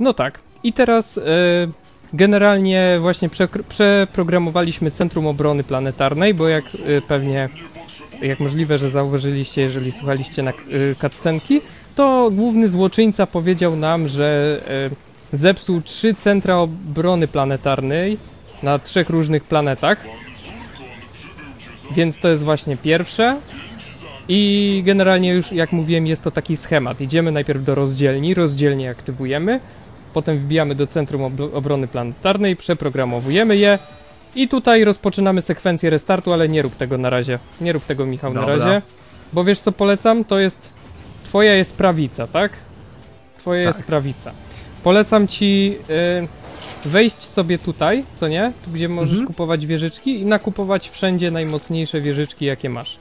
No tak. I teraz e, generalnie właśnie przeprogramowaliśmy Centrum Obrony Planetarnej, bo jak e, pewnie, jak możliwe, że zauważyliście, jeżeli słuchaliście na cutscenki, to główny złoczyńca powiedział nam, że e, zepsuł trzy centra obrony planetarnej na trzech różnych planetach. Więc to jest właśnie pierwsze. I generalnie już, jak mówiłem, jest to taki schemat. Idziemy najpierw do rozdzielni, rozdzielnie aktywujemy, potem wbijamy do Centrum Ob- Obrony Planetarnej, przeprogramowujemy je i tutaj rozpoczynamy sekwencję restartu, ale nie rób tego na razie. Nie rób tego, Michał, na Dobra. razie. Bo wiesz co polecam? To jest... Twoja jest prawica, tak? Twoja Tak. jest prawica. Polecam ci y, wejść sobie tutaj, co nie? Tu, gdzie możesz Mhm. kupować wieżyczki i nakupować wszędzie najmocniejsze wieżyczki, jakie masz.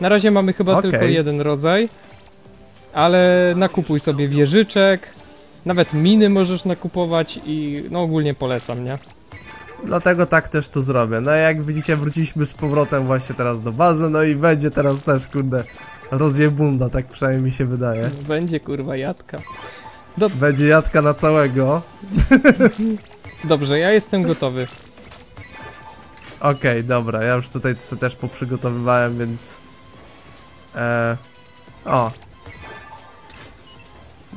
Na razie mamy chyba Okej. tylko jeden rodzaj, ale nakupuj sobie wieżyczek, nawet miny możesz nakupować i no ogólnie polecam, nie? Dlatego tak też to zrobię. No jak widzicie, wróciliśmy z powrotem właśnie teraz do bazy, no i będzie teraz też, kurde, rozjebunda, tak przynajmniej mi się wydaje. Będzie kurwa jadka. Będzie jadka na całego. Dobrze, ja jestem gotowy. Okej, dobra, ja już tutaj sobie też poprzygotowywałem, więc... E... O.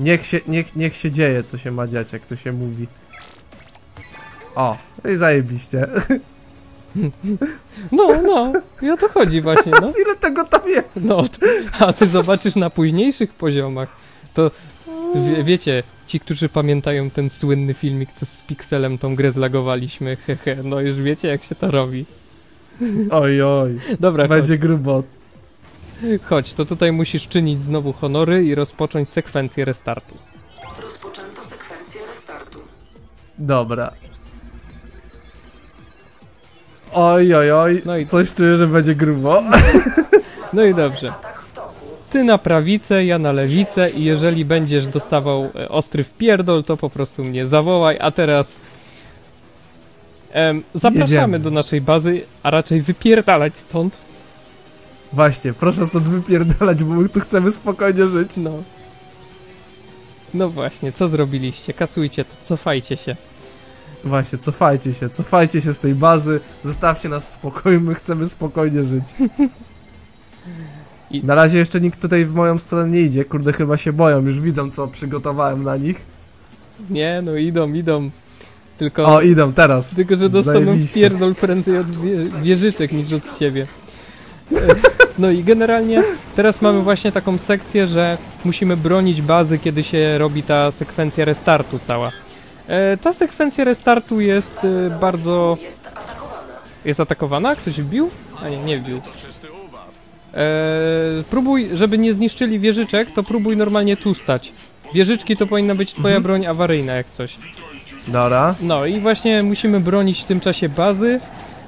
Niech się, niech, niech się dzieje, co się ma dziać, jak to się mówi. O, no i zajebiście. No, no, i o to chodzi właśnie, no. Ile tego tam jest? No, a ty zobaczysz na późniejszych poziomach, to wie, wiecie, ci, którzy pamiętają ten słynny filmik, co z Pixelem tą grę zlagowaliśmy, hehe, no już wiecie jak się to robi. Oj, oj, Dobra, będzie grubo. Chodź, to tutaj musisz czynić znowu honory i rozpocząć sekwencję restartu. Rozpoczęto sekwencję restartu. Dobra. Oj, oj, oj, No i- coś czuję, że będzie grubo. No i dobrze. Atak w toku. Ty na prawicę, ja na lewicę i jeżeli będziesz dostawał e, ostry wpierdol, to po prostu mnie zawołaj, a teraz em, zapraszamy Jedziemy. do naszej bazy, a raczej wypierdalać stąd. Właśnie, proszę stąd wypierdalać, bo my tu chcemy spokojnie żyć. No. No właśnie, co zrobiliście? Kasujcie to, cofajcie się. Właśnie, cofajcie się, cofajcie się z tej bazy, zostawcie nas w spokoju, my chcemy spokojnie żyć. I- Na razie jeszcze nikt tutaj w moją stronę nie idzie, kurde chyba się boją, już widzą co przygotowałem na nich. Nie, no idą, idą. Tylko, O, idą teraz. tylko że dostaną zajebiście. wpierdol prędzej od wie, wieżyczek niż od ciebie. E, No i generalnie teraz mamy właśnie taką sekcję, że musimy bronić bazy, kiedy się robi ta sekwencja restartu cała. E, ta sekwencja restartu jest e, bardzo... Jest atakowana. Ktoś wbił? A nie, nie wbił. Eee, próbuj, żeby nie zniszczyli wieżyczek, to próbuj normalnie tu stać. Wieżyczki to powinna być twoja Mhm. broń awaryjna jak coś. Dobra, No i właśnie musimy bronić w tym czasie bazy.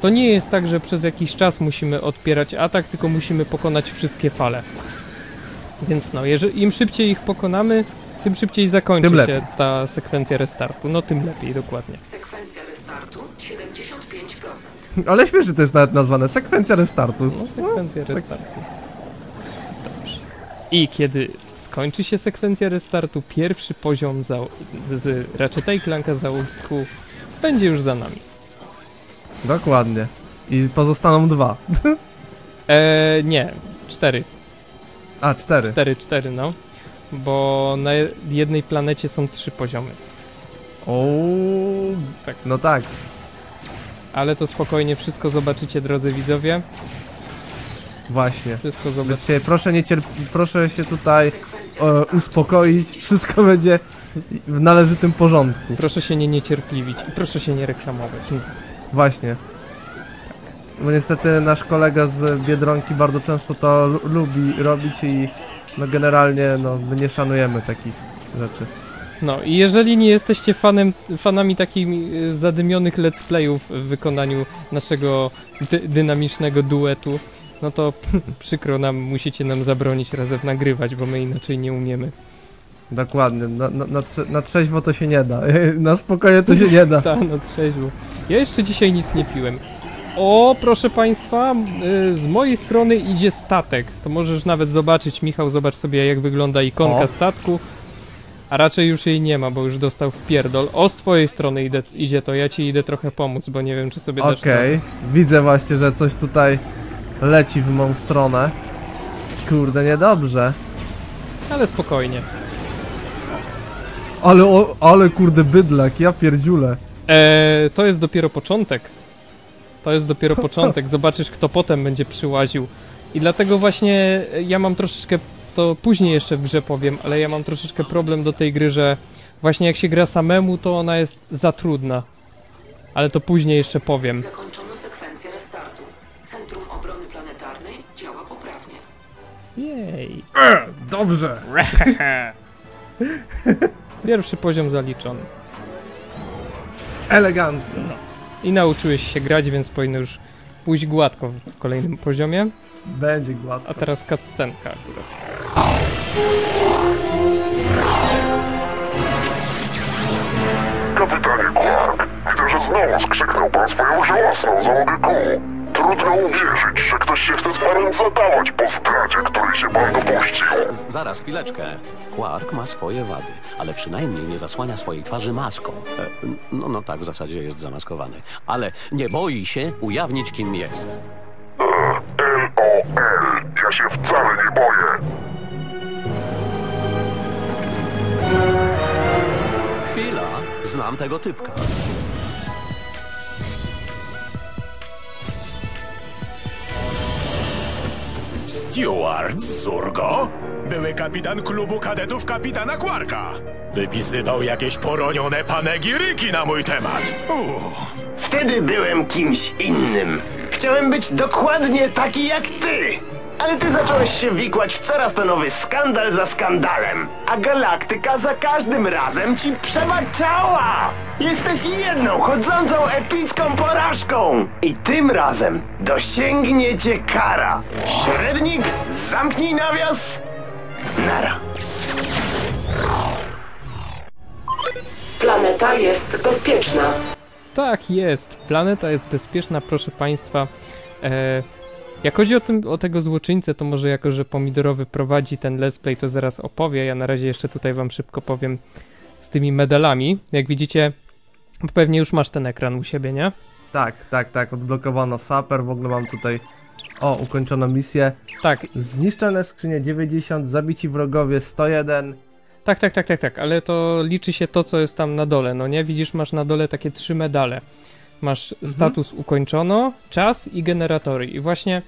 To nie jest tak, że przez jakiś czas musimy odpierać atak, tylko musimy pokonać wszystkie fale. Więc no, jeżeli, im szybciej ich pokonamy, tym szybciej zakończy Tym się ta sekwencja restartu. No tym lepiej, dokładnie. Sekwencja restartu 75%. ale śmiesznie to jest nawet nazwane, sekwencja restartu. No, sekwencja restartu. Dobrze. I kiedy skończy się sekwencja restartu, pierwszy poziom za, z Ratcheta i Clanka załogu będzie już za nami. Dokładnie. I pozostaną dwa. Eee, nie, cztery. A, cztery. Cztery, cztery, no. Bo na jednej planecie są trzy poziomy. O, Tak. no tak. Ale to spokojnie wszystko zobaczycie, drodzy widzowie. Właśnie. Wszystko zobaczycie. Proszę nie cierp... proszę się tutaj e, uspokoić, wszystko będzie w należytym porządku. Proszę się nie niecierpliwić i proszę się nie reklamować. Właśnie. Bo niestety nasz kolega z Biedronki bardzo często to lu- lubi robić i no generalnie no my nie szanujemy takich rzeczy. No i jeżeli nie jesteście fanem, fanami takich y, zadymionych let's playów w wykonaniu naszego dy dynamicznego duetu, no to przykro nam, musicie nam zabronić razem nagrywać, bo my inaczej nie umiemy. Dokładnie, na, na, na, trze- na trzeźwo to się nie da, na spokojnie to się nie da. Ta, no trzeźwo. Ja jeszcze dzisiaj nic nie piłem. O, proszę państwa, y, z mojej strony idzie statek. To możesz nawet zobaczyć, Michał, zobacz sobie jak wygląda ikonka O. statku. A raczej już jej nie ma, bo już dostał w pierdol. O, z twojej strony idę, idzie to, ja ci idę trochę pomóc, bo nie wiem, czy sobie dasz Okej, widzę właśnie, że coś tutaj leci w mą stronę. Kurde, niedobrze. Ale spokojnie. Ale, o, ale kurde bydlak, ja pierdziule. Eee, to jest dopiero początek. To jest dopiero początek. Zobaczysz, kto potem będzie przyłaził. I dlatego właśnie ja mam troszeczkę, to później jeszcze w grze powiem, ale ja mam troszeczkę problem do tej gry, że właśnie jak się gra samemu, to ona jest za trudna. Ale to później jeszcze powiem. Zakończono sekwencję restartu. Centrum Obrony Planetarnej działa poprawnie. Jej. Dobrze. Pierwszy poziom zaliczony. Elegancko. I nauczyłeś się grać, więc powinno już pójść gładko w kolejnym poziomie. Będzie gładko. A teraz cutscenka akurat. Kapitanie Quark, widzę, że znowu skrzyknął pan swoją żałosną załogę kół. Trudno uwierzyć, że ktoś się chce z panem zadawać po zdradzie, której się pan dopuścił. Z- Zaraz, chwileczkę. Quark ma swoje wady, ale przynajmniej nie zasłania swojej twarzy maską. E, no, no tak, w zasadzie jest zamaskowany. Ale nie boi się ujawnić, kim jest. L-O-L. Ja się wcale nie boję. Chwila, znam tego typka. Stewart Surgo? Były kapitan klubu kadetów kapitana Quarka. Wypisywał jakieś poronione panegiryki na mój temat. Uff. Wtedy byłem kimś innym. Chciałem być dokładnie taki jak ty. Ale ty zacząłeś się wikłać w coraz to nowy skandal za skandalem. A galaktyka za każdym razem ci przebaczała. Jesteś jedną chodzącą epicką porażką. I tym razem dosięgnie cię kara. Średnik, zamknij nawias. Nara. Planeta jest bezpieczna. Tak jest, planeta jest bezpieczna, proszę Państwa. E, jak chodzi o, tym, o tego złoczyńcę, to może jako, że Pomidorowy prowadzi ten let's play, to zaraz opowie. Ja na razie jeszcze tutaj Wam szybko powiem z tymi medalami. Jak widzicie, pewnie już masz ten ekran u siebie, nie? Tak, tak, tak, odblokowano saper, w ogóle mam tutaj... O, ukończono misję. Tak, Zniszczone skrzynie 90, zabici wrogowie 101. tak, tak, tak, tak, tak, ale to liczy się to, co jest tam na dole, no nie? Widzisz, masz na dole takie trzy medale. Masz status ukończono, czas i generatory. I właśnie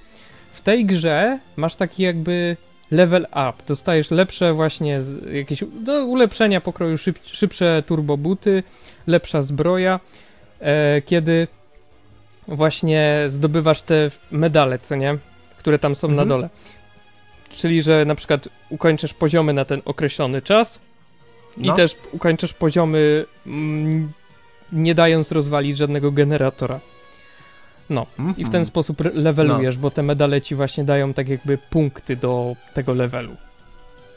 w tej grze masz taki jakby level up. Dostajesz lepsze właśnie jakieś do ulepszenia pokroju, szyb, szybsze turbobuty, lepsza zbroja, e, kiedy właśnie zdobywasz te medale, co nie? Które tam są na Mhm. dole. Czyli, że na przykład ukończysz poziomy na ten określony czas i No. też ukończysz poziomy mm, nie dając rozwalić żadnego generatora. No, i w ten Mhm. sposób levelujesz, bo te medale ci właśnie dają tak jakby punkty do tego levelu.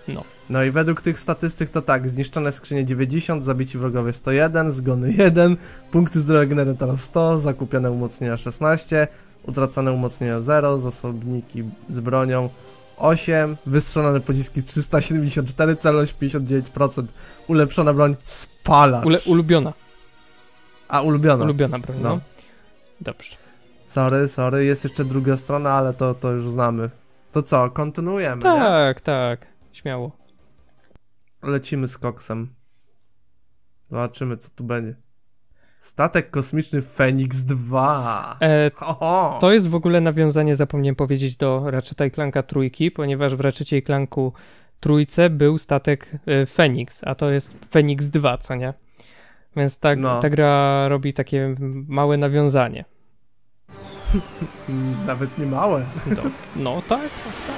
No, No i według tych statystyk to tak, zniszczone skrzynie 90, zabici wrogowie 101, zgony 1, punkty zdrowia generatora 100, zakupione umocnienia 16, utracone umocnienia 0, zasobniki z bronią 8, wystrzelone pociski 374, celność 59%, ulepszona broń spalacz. Ule- ulubiona, A, ulubiona. ulubiona broń, no. No. Dobrze. Sorry, sorry, jest jeszcze druga strona, ale to, to już znamy. To co, kontynuujemy, nie? Tak, tak, śmiało. Lecimy z koksem. Zobaczymy, co tu będzie. Statek kosmiczny Phoenix 2. E. To jest w ogóle nawiązanie, zapomniałem powiedzieć, do Ratcheta i Clanka trójki, ponieważ w Ratchetie i Clanku trójce był statek e, Phoenix, a to jest Phoenix 2, co nie? Więc tak, No. ta gra robi takie małe nawiązanie. Mm, Nawet nie małe. Do, no tak, tak, tak.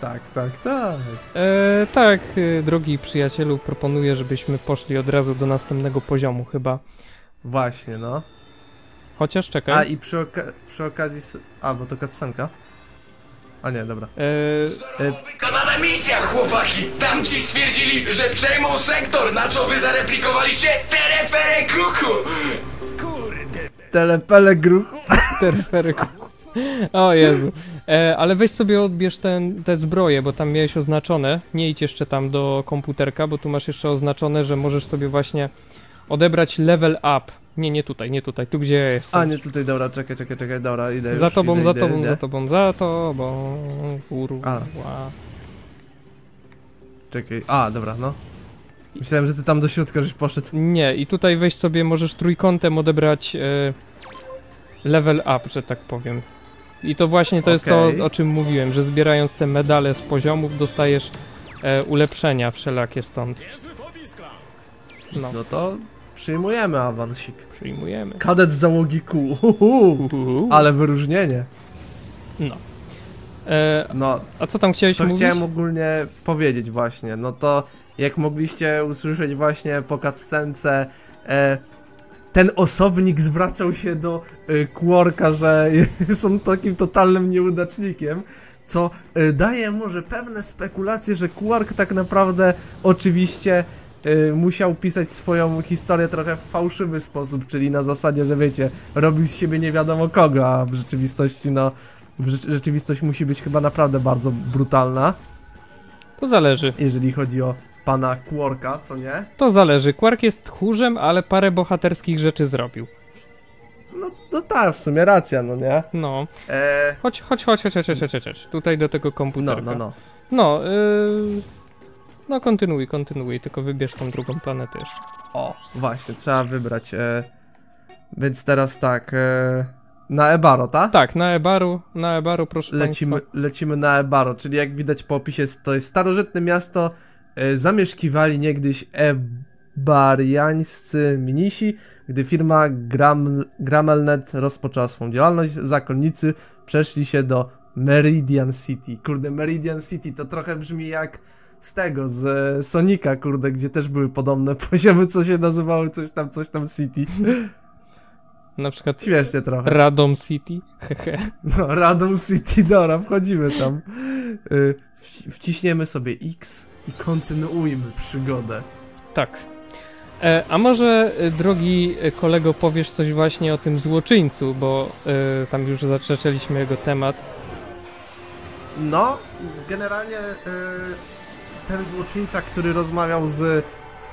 Tak, tak, tak. E, tak, e, drogi przyjacielu, proponuję, żebyśmy poszli od razu do następnego poziomu chyba. Właśnie, no. Chociaż czekaj. A i przy, oka- przy okazji... A, bo to cutscenka. A nie, dobra. E, Wykonana misja, chłopaki! Tam ci stwierdzili, że przejmą sektor, na co wy zareplikowaliście terefere kuku! Telepele gruchu. Tereferyku. O Jezu. E, ale weź sobie odbierz ten, te zbroje, bo tam miałeś oznaczone. Nie idź jeszcze tam do komputerka, bo tu masz jeszcze oznaczone, że możesz sobie właśnie odebrać level up. Nie, nie tutaj, nie tutaj, tu gdzie ja jestem. A nie tutaj, dobra, czekaj, czekaj, czekaj, dobra, idę już, za tobą, idę, za idę, tobą, idę. za tobą, za tobą. Kurwa. Czekaj, a, dobra, no. Myślałem, że ty tam do środka żeś poszedł. Nie, i tutaj weź sobie, możesz trójkątem odebrać e, level up, że tak powiem. I to właśnie to jest Okej. to, o czym mówiłem, że zbierając te medale z poziomów dostajesz e, ulepszenia wszelakie stąd. No, No to przyjmujemy awansik. przyjmujemy. Kadet załogi Q, ale wyróżnienie. No. E, No, a co tam chciałeś co mówić? chciałem ogólnie powiedzieć właśnie, no to jak mogliście usłyszeć właśnie po cutscence, e, ten osobnik zwracał się do e, Quarka, że jest on takim totalnym nieudacznikiem, co e, daje może pewne spekulacje, że Quark tak naprawdę oczywiście e, musiał pisać swoją historię trochę w fałszywy sposób, czyli na zasadzie, że wiecie, robił z siebie nie wiadomo kogo, a w rzeczywistości no w rze- rzeczywistość musi być chyba naprawdę bardzo brutalna, To zależy. jeżeli chodzi o pana Quarka, co nie? To zależy. Quark jest tchórzem, ale parę bohaterskich rzeczy zrobił. No, no tak, w sumie racja, no nie? No. Eee, Chodź, chodź, chodź, chodź, chodź, chodź, chodź, chodź. Tutaj do tego no, komputerka. no, no. No, yy... no kontynuuj, kontynuuj, tylko wybierz tą drugą planetę jeszcze. O, właśnie, trzeba wybrać. E, więc teraz tak, e, na Ebaro, tak? Tak, na Ebaru, na Ebaru proszę Lecimy, państwa. lecimy na Ebaro, czyli jak widać po opisie, to jest starożytne miasto. E, zamieszkiwali niegdyś ebariańscy minisi. Gdy firma Gram, Gramelnet rozpoczęła swą działalność, zakonnicy przeszli się do Meridian City. Kurde, Meridian City to trochę brzmi jak z tego, z e, Sonika, kurde, gdzie też były podobne poziomy, co się nazywały coś tam, coś tam City. Na przykład Śmiesznie trochę. Radom City. No, Radom City, dobra, wchodzimy tam. Y, wci- wciśniemy sobie X i kontynuujmy przygodę. Tak. E, a może, e, drogi e, kolego, powiesz coś właśnie o tym złoczyńcu, bo e, tam już za- zaczęliśmy jego temat. No, generalnie y, ten złoczyńca, który rozmawiał z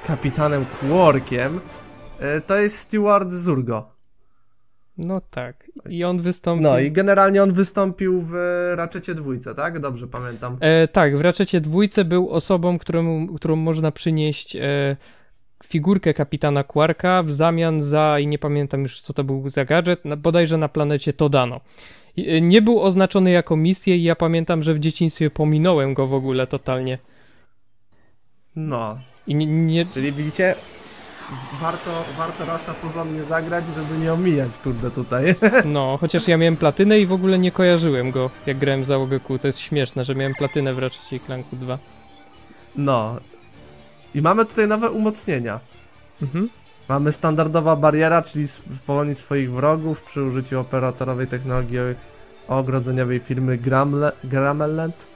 kapitanem Quarkiem, y, to jest Steward Zurgo. No tak. I on wystąpił... No i generalnie on wystąpił w Raczecie dwójce, tak? Dobrze pamiętam. E, tak, w Ratchetie dwójce był osobą, któremu, którą można przynieść e, figurkę kapitana Quarka w zamian za, i nie pamiętam już co to był za gadżet, na, bodajże na planecie Todano. E, nie był oznaczony jako misję i ja pamiętam, że w dzieciństwie pominąłem go w ogóle totalnie. No, I nie, nie, czyli widzicie, warto, warto rasa porządnie zagrać, żeby nie omijać, kurde, tutaj. no, chociaż ja miałem platynę i w ogóle nie kojarzyłem go, jak grałem za Q. To jest śmieszne, że miałem platynę w Ratchetie i Clanku 2. No. I mamy tutaj nowe umocnienia. Mhm. Mamy standardowa bariera, czyli s- powolnić swoich wrogów przy użyciu operatorowej technologii ogrodzeniowej firmy Gramle, Grameland.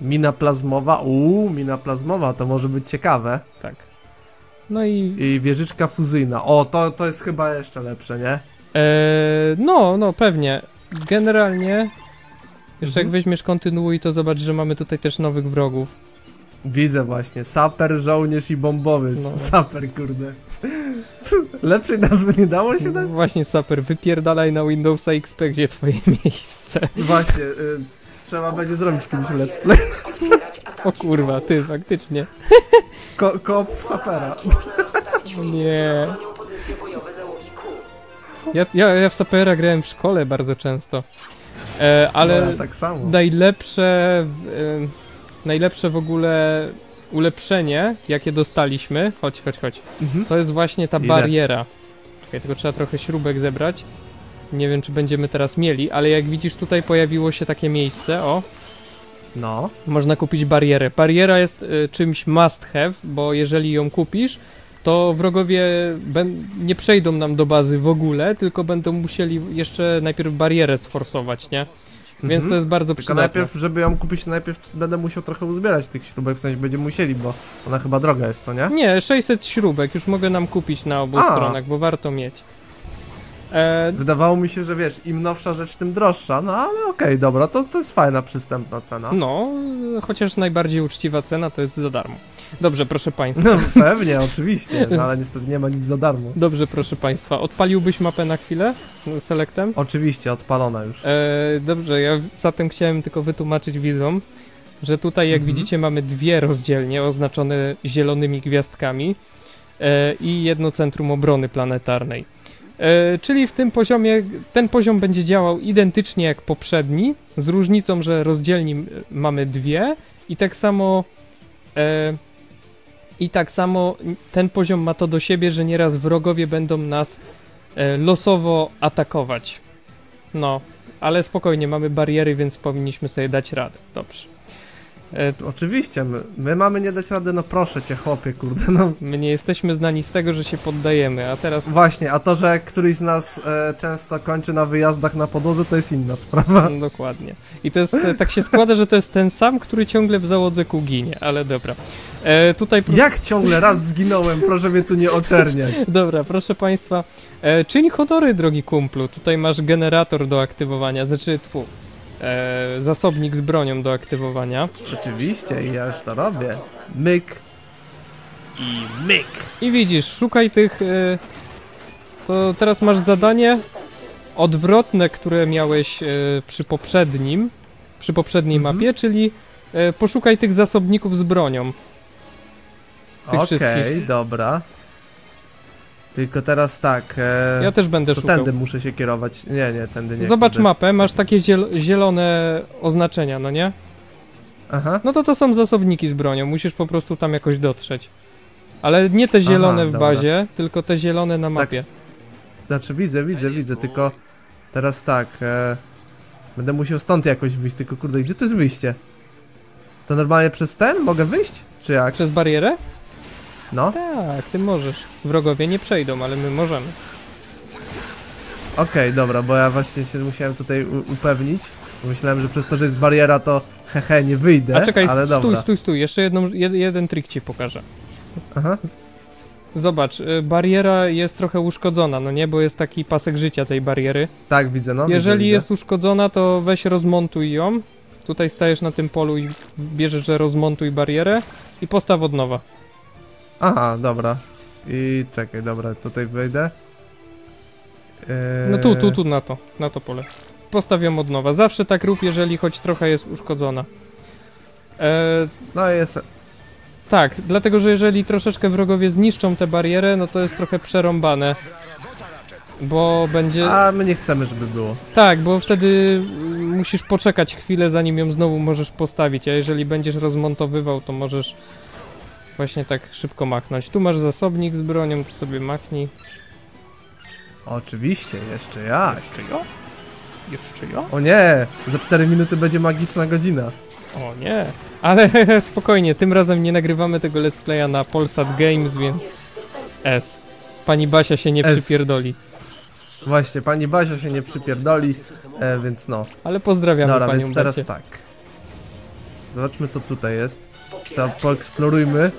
Mina plazmowa, uuu, mina plazmowa, to może być ciekawe. Tak. No i I wieżyczka fuzyjna, o, to, to jest chyba jeszcze lepsze, nie? Eee, no, no, pewnie. Generalnie, jeszcze jak Mhm. weźmiesz kontynuuj, to zobacz, że mamy tutaj też nowych wrogów. Widzę właśnie, saper, żołnierz i bombowiec. No. Saper, kurde. Lepszej nazwy nie dało się dać? Właśnie, Saper, wypierdalaj na Windowsa XP, gdzie twoje miejsce. Właśnie, y, trzeba będzie zrobić kiedyś let's play. O kurwa, ty, faktycznie. Ko koop w sapera. Nie. bronią pozycje bojowe załogi Q. Ja, ja, ja w Sapera grałem w szkole bardzo często. E, ale No, ja tak samo. najlepsze, e, najlepsze w ogóle ulepszenie, jakie dostaliśmy, chodź, chodź, chodź, Mhm. to jest właśnie ta Ile? bariera. Czekaj, tylko trzeba trochę śrubek zebrać. Nie wiem, czy będziemy teraz mieli, ale jak widzisz, tutaj pojawiło się takie miejsce, o, No. można kupić barierę. Bariera jest y, czymś must have, bo jeżeli ją kupisz, to wrogowie nie przejdą nam do bazy w ogóle, tylko będą musieli jeszcze najpierw barierę sforsować, nie? Więc Mhm. to jest bardzo Tylko przydatne. najpierw, żeby ją kupić, najpierw będę musiał trochę uzbierać tych śrubek, w sensie będziemy musieli, bo ona chyba droga jest, co nie? Nie, 600 śrubek już mogę nam kupić na obu A. stronach, bo warto mieć. E, Wydawało mi się, że wiesz, im nowsza rzecz, tym droższa, no ale okej, dobra, to, to jest fajna, przystępna cena. no, chociaż najbardziej uczciwa cena to jest za darmo. Dobrze, proszę Państwa. No pewnie, oczywiście, no, ale niestety nie ma nic za darmo. Dobrze, proszę Państwa. Odpaliłbyś mapę na chwilę? z Selectem? Oczywiście, odpalona już. E, dobrze, ja zatem chciałem tylko wytłumaczyć widzom, że tutaj jak Mhm. widzicie mamy dwie rozdzielnie oznaczone zielonymi gwiazdkami e, i jedno centrum obrony planetarnej. E, czyli w tym poziomie, ten poziom będzie działał identycznie jak poprzedni, z różnicą, że rozdzielni mamy dwie i tak samo e, i tak samo ten poziom ma to do siebie, że nieraz wrogowie będą nas e, losowo atakować. No, ale spokojnie, mamy bariery, więc powinniśmy sobie dać radę. Dobrze. E, Oczywiście, my, my mamy nie dać rady, no proszę cię, chłopie, kurde, no. my nie jesteśmy znani z tego, że się poddajemy, a teraz Właśnie, a to, że któryś z nas e, często kończy na wyjazdach na podłodze, to jest inna sprawa. No, dokładnie. I to jest, e, tak się składa, że to jest ten sam, który ciągle w załodze kół ginie, ale dobra. E, tutaj... Jak ciągle raz zginąłem, proszę mnie tu nie oczerniać. Dobra, proszę Państwa, e, czyń honory, drogi kumplu. Tutaj masz generator do aktywowania, znaczy, tfu, e, zasobnik z bronią do aktywowania. Oczywiście, i ja już to robię. Myk. I myk. I widzisz, szukaj tych. Y, to teraz masz zadanie odwrotne, które miałeś y, przy poprzednim, przy poprzedniej Mhm. mapie, czyli y, poszukaj tych zasobników z bronią. Tych Okej, wszystkich. dobra. Tylko teraz tak, e, Ja też będę to szukał. tędy muszę się kierować. Nie, nie, tędy nie. Zobacz kurde. mapę, masz takie ziel zielone oznaczenia, no nie? Aha, No to to są zasobniki z bronią, musisz po prostu tam jakoś dotrzeć. Ale nie te zielone w dobra. Tak. bazie, tylko te zielone na mapie. znaczy widzę, widzę, widzę, tylko teraz tak, e, będę musiał stąd jakoś wyjść, tylko kurde, gdzie to jest wyjście? To normalnie przez ten mogę wyjść? Czy jak? Przez barierę? No, Tak, ty możesz. Wrogowie nie przejdą, ale my możemy. okej, dobra, bo ja właśnie się musiałem tutaj upewnić. Myślałem, że przez to, że jest bariera, to hehe, nie wyjdę, A czekaj, ale stój, dobra. stój, stój, jeszcze jedną, jed, jeden trik ci pokażę. Aha, Zobacz, y, bariera jest trochę uszkodzona, no nie, bo jest taki pasek życia tej bariery. tak, widzę, no. Jeżeli widzę, jest uszkodzona, to weź rozmontuj ją. Tutaj stajesz na tym polu i bierzesz, że rozmontuj barierę i postaw od nowa. Aha, dobra. I czekaj, dobra, tutaj wejdę. Eee, No tu, tu, tu, na to, na to pole. Postaw ją od nowa. Zawsze tak rób, jeżeli choć trochę jest uszkodzona. E, No jest. tak, dlatego, że jeżeli troszeczkę wrogowie zniszczą tę barierę, no to jest trochę przerąbane. Bo będzie... A my nie chcemy, żeby było. Tak, bo wtedy musisz poczekać chwilę, zanim ją znowu możesz postawić, a jeżeli będziesz rozmontowywał, to możesz właśnie tak szybko machnąć. Tu masz zasobnik z bronią, to sobie machnij. Oczywiście, jeszcze ja. Jeszcze ja? Jeszcze ja? O nie! Za 4 minuty będzie magiczna godzina. O nie, ale spokojnie, tym razem nie nagrywamy tego let's playa na Polsat Games, więc S. Pani Basia się nie S. przypierdoli. Właśnie, pani Basia się nie przypierdoli, e, więc no. Ale pozdrawiamy Dobra, panią więc teraz Basię. tak. Zobaczmy co tutaj jest. Co, poeksplorujmy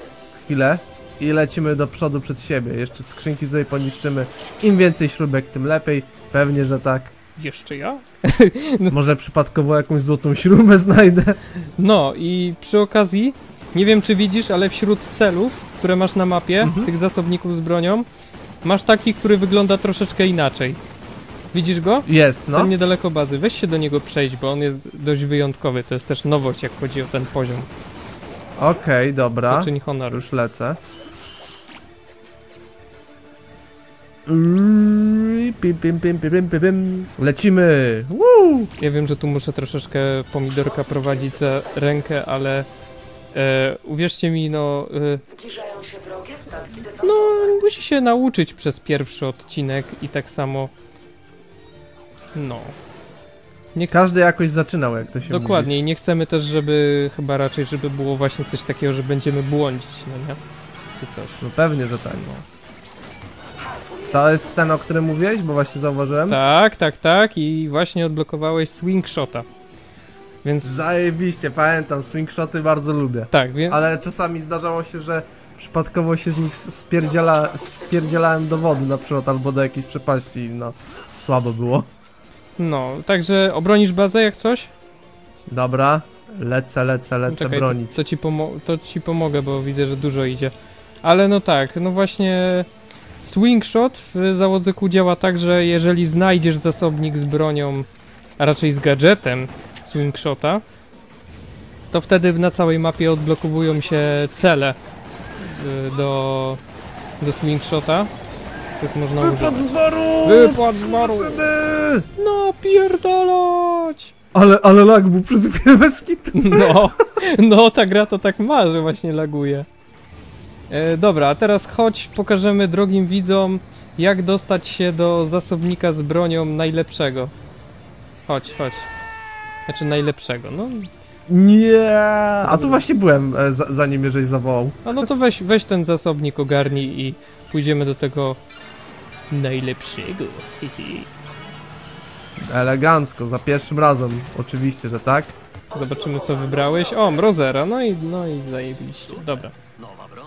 chwilę i lecimy do przodu przed siebie. Jeszcze skrzynki tutaj poniszczymy. Im więcej śrubek, tym lepiej. Pewnie, że tak. Jeszcze ja? Może przypadkowo jakąś złotą śrubę znajdę. No i przy okazji, nie wiem czy widzisz, ale wśród celów, które masz na mapie, Mhm. tych zasobników z bronią, masz taki, który wygląda troszeczkę inaczej. Widzisz go? Jest, no. Ten niedaleko bazy. Weź się do niego przejść, bo on jest dość wyjątkowy. To jest też nowość, jak chodzi o ten poziom. Okej, dobra. To czyni honor. Już lecę. Pim, pim, pim, pim, pim, pim. Lecimy! Woo! Ja wiem, że tu muszę troszeczkę pomidorka prowadzić za rękę, ale e, uwierzcie mi, no, e, Zbliżają się wrogie statki desantowe. no musi się nauczyć przez pierwszy odcinek i tak samo. No. Nie ch- Każdy jakoś zaczynał, jak to się dokładnie i nie chcemy też, żeby chyba raczej, żeby było właśnie coś takiego, że będziemy błądzić, no nie? Czy coś. mówi. No pewnie, że tak. To jest ten, o którym mówiłeś, bo właśnie zauważyłem. Tak, tak, tak i właśnie odblokowałeś swing shota. Więc Zajebiście, pamiętam, swingshoty bardzo lubię. tak, więc Ale czasami zdarzało się, że przypadkowo się z nich spierdziela, spierdzielałem do wody na przykład, albo do jakiejś przepaści, no słabo było. No, także obronisz bazę jak coś? Dobra, lecę, lecę, lecę Czekaj, bronić. To, to, ci to ci pomogę, bo widzę, że dużo idzie. Ale no tak, no właśnie swing shot w załodze kół działa tak, że jeżeli znajdziesz zasobnik z bronią, a raczej z gadżetem swing shota, to wtedy na całej mapie odblokowują się cele y, do, do swing których można Wypad użyć. z baru! Wypad z baru! No pierdolać! Ale, ale lag był przez chwilę bez kitu. No, no ta gra to tak ma, że właśnie laguje. E, dobra, a teraz chodź, pokażemy drogim widzom, jak dostać się do zasobnika z bronią najlepszego. Chodź, chodź. Znaczy najlepszego, no. Nie! A tu właśnie byłem, e, za, zanim żeś zawołał. A no to weź, weź ten zasobnik, ogarnij i pójdziemy do tego najlepszego. Elegancko, za pierwszym razem. Oczywiście, że tak. Zobaczymy co wybrałeś. O, Mrozera, no i, no i zajebiście. Dobra. Nowa broń.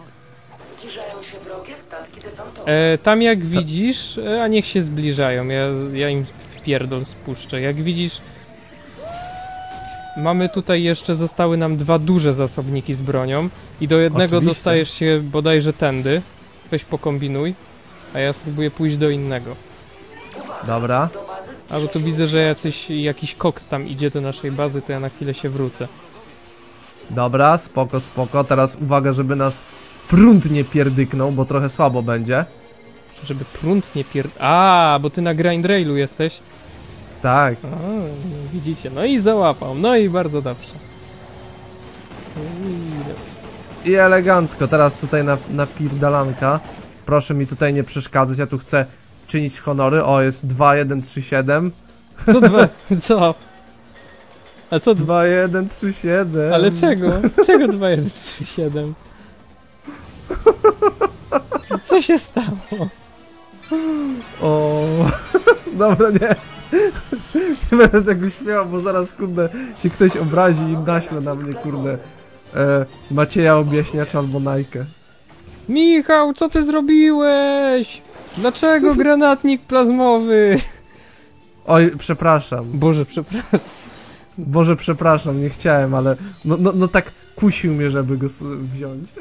Zbliżają się wrogie statki desantowe. E, tam jak widzisz, e, a niech się zbliżają, ja, ja im wpierdol spuszczę. Jak widzisz, mamy tutaj jeszcze, zostały nam dwa duże zasobniki z bronią i do jednego Oczywiście. dostajesz się bodajże tędy. Weź pokombinuj, a ja spróbuję pójść do innego. Dobra. Zbliża Albo tu widzę, że jacyś, jakiś koks tam idzie do naszej bazy, to ja na chwilę się wrócę. Dobra, spoko, spoko. Teraz uwaga, żeby nas prąd nie pierdyknął, bo trochę słabo będzie. Żeby prąd nie pierd... A, bo ty na grind railu jesteś. Tak. A, widzicie, no i załapał, no i bardzo dobrze. I- I elegancko. Teraz tutaj na, na pirdalanka. Proszę mi tutaj nie przeszkadzać, ja tu chcę czynić honory. O, jest 2, 1, 3, 7. Co dwa, co? A co dwa? 2, 1, 3, 7. Ale czego? Czego 2, 1, 3, 7? Co się stało? O, dobra, nie. Nie będę tego śmiał, bo zaraz, kurde, się ktoś obrazi i naśle na mnie, kurde, e, Macieja objaśniacza albo Najkę. Michał, co ty zrobiłeś? Dlaczego granatnik plazmowy? Oj, przepraszam. Boże, przepraszam. Boże, przepraszam, nie chciałem, ale no, no, no tak kusił mnie, żeby go wziąć.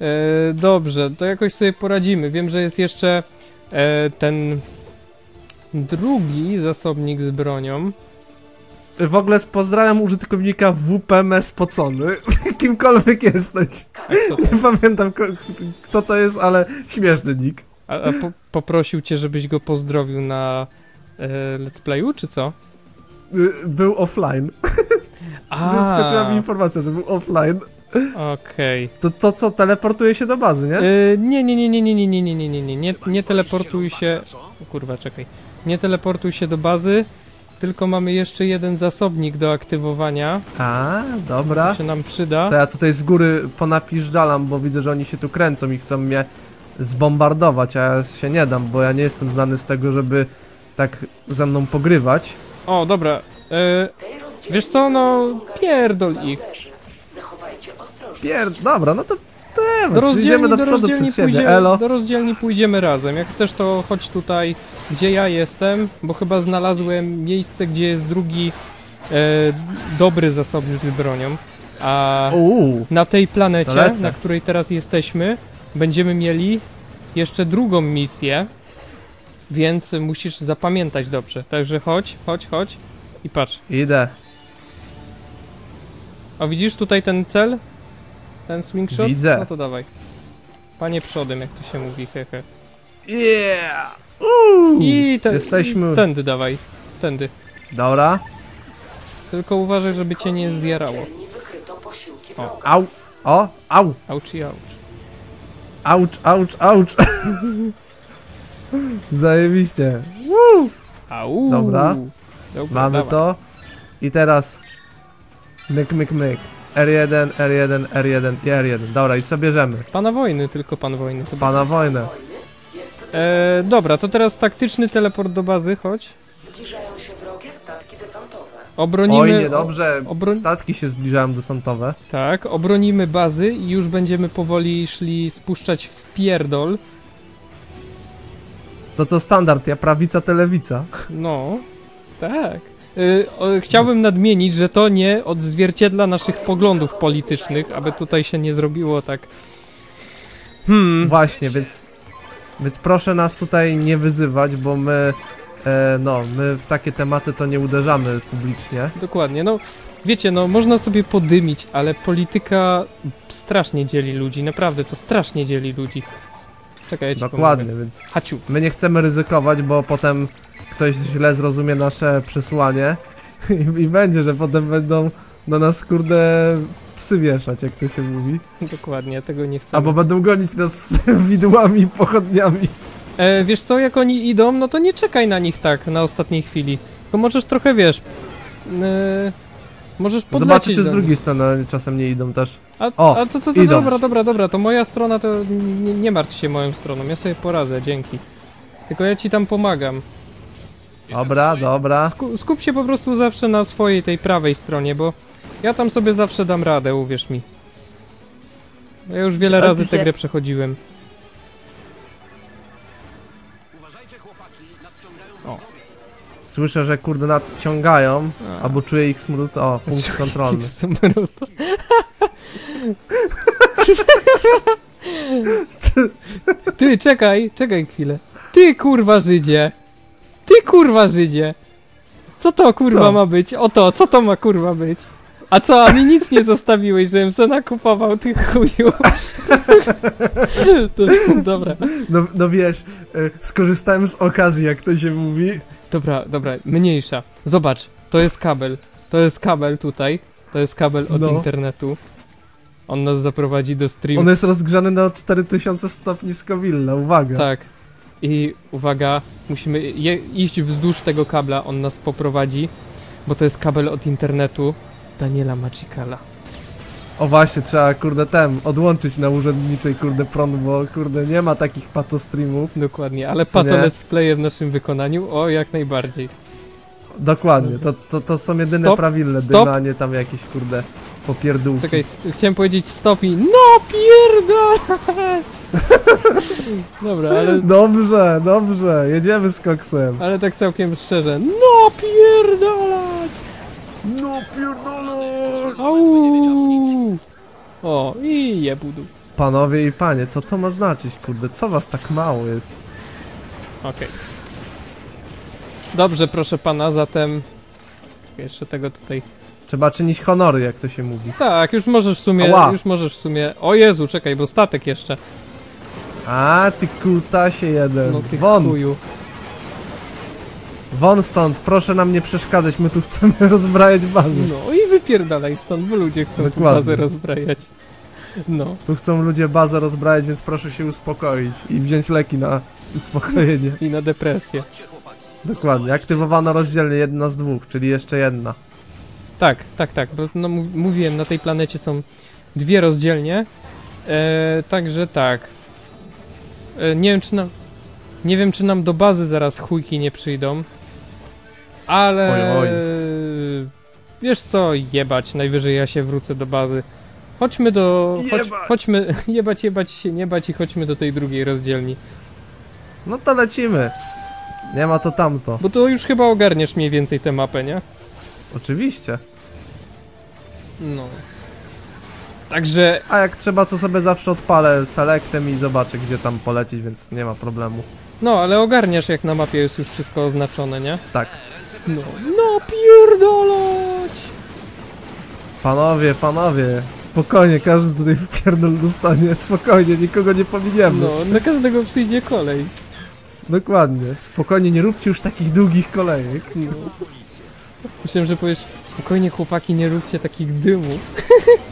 E, dobrze, to jakoś sobie poradzimy. Wiem, że jest jeszcze e, ten drugi zasobnik z bronią. W ogóle pozdrawiam użytkownika WPM spocony, kimkolwiek jesteś. Nie pamiętam kto to jest, ale śmieszny nick. A, a po, poprosił cię, żebyś go pozdrowił na e, let's playu, czy co? Y, Był offline. Wyskoczyła mi informacja, że był offline. okej. To, to co, teleportuje się do bazy, nie? E, Nie, nie, nie, nie, nie, nie, nie, nie, nie, nie, nie, nie, nie teleportuj się. O kurwa, czekaj. Nie teleportuj się do bazy, tylko mamy jeszcze jeden zasobnik do aktywowania. A, dobra. się nam przyda. To ja tutaj z góry ponapiżdżalam, bo widzę, że oni się tu kręcą i chcą mnie zbombardować, a ja się nie dam, bo ja nie jestem znany z tego, żeby tak ze mną pogrywać. O, dobra. Rozdzielni wiesz co, no pierdol ich. leży. Zachowajcie ostrożność. Pier... Dobra, no to Do tyle, rozdzielni, do do przodu rozdzielni, przez siebie, pójdzie, elo. do rozdzielni pójdziemy razem. Jak chcesz, to chodź tutaj, gdzie ja jestem, bo chyba znalazłem miejsce, gdzie jest drugi e, dobry zasobnik z bronią. A Uuu, na tej planecie, na której teraz jesteśmy, będziemy mieli jeszcze drugą misję, więc musisz zapamiętać dobrze. Także chodź, chodź, chodź i patrz. idę. A widzisz tutaj ten cel? Ten swing shot? Widzę. No to dawaj. Panie przodem, jak to się mówi, hehe. Yeah! Uuu. I te, Jesteśmy. i tędy dawaj. Tędy. Dobra. Tylko uważaj, żeby cię nie zjarało. O. Au. O, au. Auć i auć. Aucz, aucz, aucz. Zajebiście. Au. Dobra. Dobra, Mamy dawaj. to. I teraz myk, myk, myk. R1, R1, R1 i R1. Dobra, i co bierzemy? Pana wojny, tylko pan wojny. To... Pana wojnę. E, dobra, to teraz taktyczny teleport do bazy, chodź. Zbliżają się wrogie statki desantowe. Obronimy... Oj, niedobrze. obro- Statki się zbliżają desantowe. Tak, obronimy bazy i już będziemy powoli szli spuszczać w pierdol. To co standard, ja prawica, telewica. No, tak. Y, chciałbym nadmienić, że to nie odzwierciedla naszych poglądów politycznych, aby tutaj się nie zrobiło tak. Hmm, Właśnie, więc, więc proszę nas tutaj nie wyzywać, bo my, e, no, my w takie tematy to nie uderzamy publicznie. dokładnie. No, wiecie, no, można sobie podymić, ale polityka strasznie dzieli ludzi, naprawdę, to strasznie dzieli ludzi. Czekaj, ja ci Dokładnie, pomogę. więc Haciu. my nie chcemy ryzykować, bo potem ktoś źle zrozumie nasze przesłanie i, i będzie, że potem będą na nas, kurde, psy wieszać, jak to się mówi. Dokładnie, tego nie chcę. Albo będą gonić nas widłami i pochodniami. E, wiesz co, jak oni idą, no to nie czekaj na nich tak na ostatniej chwili. Tylko możesz trochę, wiesz. E, możesz podlecieć Zobaczy, czy z drugiej strony czasem nie idą też. A, O, a to, to, to idą. dobra, dobra, dobra, to moja strona to nie, nie martw się moją stroną, ja sobie poradzę, dzięki. Tylko ja ci tam pomagam. Dobra, dobra. Sku, skup się po prostu zawsze na swojej tej prawej stronie, bo ja tam sobie zawsze dam radę, uwierz mi. Ja już wiele razy tę grę przechodziłem. Słyszę, że kurde nadciągają, A. albo czuję ich smród. O, punkt kontrolny. Smród. Ty, czekaj, czekaj chwilę. Ty kurwa Żydzie. Ty kurwa Żydzie. Co to kurwa Co? ma być? Oto, co to ma kurwa być? A co, a mi nic nie zostawiłeś, żebym se nakupował tych chujów. to, dobra. No, no wiesz, y, skorzystałem z okazji, jak to się mówi. Dobra, dobra, mniejsza. Zobacz, to jest kabel. To jest kabel tutaj. To jest kabel od No. internetu. On nas zaprowadzi do streamu. On jest rozgrzany na 4000 stopni Scoville, uwaga. Tak. I uwaga, musimy je, iść wzdłuż tego kabla, on nas poprowadzi, bo to jest kabel od internetu Daniela Magicala. O właśnie, trzeba kurde tem, odłączyć na urzędniczej kurde prąd, bo kurde nie ma takich patostreamów. Dokładnie, ale pato nie? let's playe w naszym wykonaniu, o jak najbardziej. Dokładnie, to, to, to są jedyne Stop, prawilne stop. dymy, a nie tam jakieś kurde popierdółki. Czekaj, chciałem powiedzieć stop i no pierdolać! Dobra, ale, Dobrze, dobrze, jedziemy z koksem. ale tak całkiem szczerze, no pierdolać! No pierdolę! Au! O, i jebudu. Panowie i panie, co to ma znaczyć, kurde, co was tak mało jest? Okej. Dobrze, proszę pana, zatem... Jeszcze tego tutaj... Trzeba czynić honory, jak to się mówi. Tak, już możesz w sumie, Ała. już możesz w sumie... O Jezu, czekaj, bo statek jeszcze. A, ty kutasie jeden. No ty Won, chuju. Won stąd, proszę nam nie przeszkadzać, my tu chcemy rozbrajać bazę. No i wypierdalaj stąd, bo ludzie chcą Dokładnie. bazę rozbrajać. No, Tu chcą ludzie bazę rozbrajać, więc proszę się uspokoić i wziąć leki na uspokojenie. i na depresję. Dokładnie, aktywowano rozdzielnie jedna z dwóch, czyli jeszcze jedna. Tak, tak, tak, bo no, mów- mówiłem, na tej planecie są dwie rozdzielnie. E, także tak. E, nie wiem, czy nam... Nie wiem, czy nam do bazy zaraz chujki nie przyjdą. Ale... Oj, oj. Wiesz co, jebać, najwyżej ja się wrócę do bazy. Chodźmy do... Chodź, Jebać. chodźmy, jebać, jebać się, nie bać i chodźmy do tej drugiej rozdzielni. No to lecimy. Nie ma to tamto. Bo to już chyba ogarniesz mniej więcej tę mapę, nie? Oczywiście. No. Także A jak trzeba, to sobie zawsze odpalę selectem i zobaczę, gdzie tam polecieć, więc nie ma problemu. No, ale ogarniasz jak na mapie jest już wszystko oznaczone, nie? Tak. No, no pierdolać! Panowie, panowie, spokojnie, każdy tutaj wpierdol dostanie, spokojnie, nikogo nie pominiemy. No, na każdego przyjdzie kolej. Dokładnie, spokojnie, nie róbcie już takich długich kolejek. No. Myślałem, że powiesz, spokojnie chłopaki, nie róbcie takich dymów.